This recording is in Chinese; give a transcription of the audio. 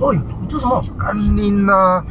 哎，你做什么？干拎呐、